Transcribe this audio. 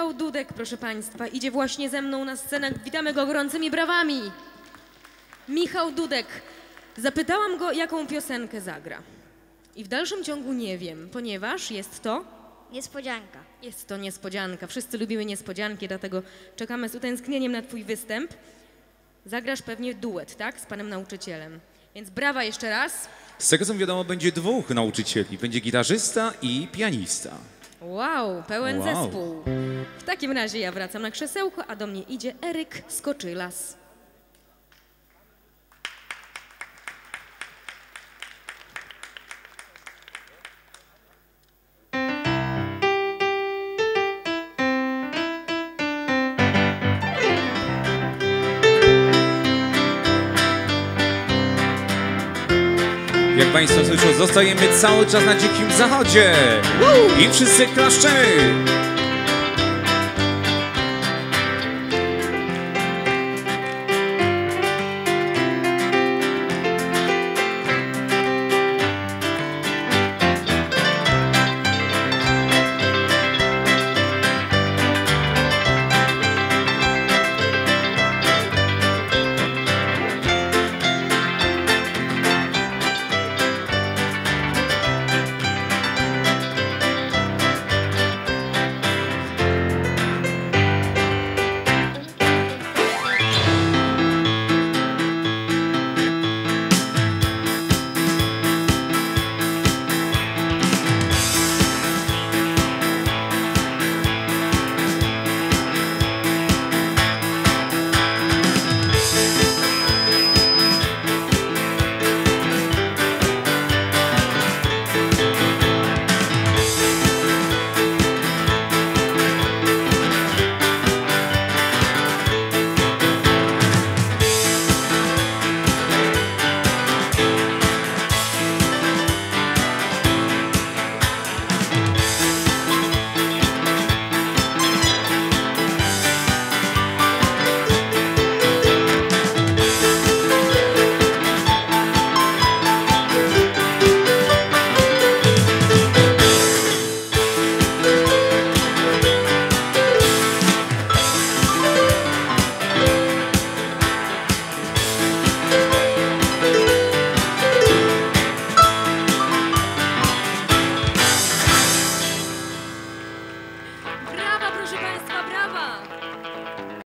Michał Dudek, proszę Państwa, idzie właśnie ze mną na scenę. Witamy go gorącymi brawami. Michał Dudek. Zapytałam go, jaką piosenkę zagra. I w dalszym ciągu nie wiem, ponieważ jest to... Niespodzianka. Jest to niespodzianka. Wszyscy lubimy niespodzianki, dlatego czekamy z utęsknieniem na Twój występ. Zagrasz pewnie duet, tak? Z panem nauczycielem. Więc brawa jeszcze raz. Z tego co mi wiadomo, będzie dwóch nauczycieli. Będzie gitarzysta i pianista. Wow, pełen Wow. zespół. W takim razie ja wracam na krzesełko, a do mnie idzie Eryk Skoczylas. Jak Państwo słyszą, zostajemy cały czas na dzikim zachodzie. I wszyscy klaszczemy.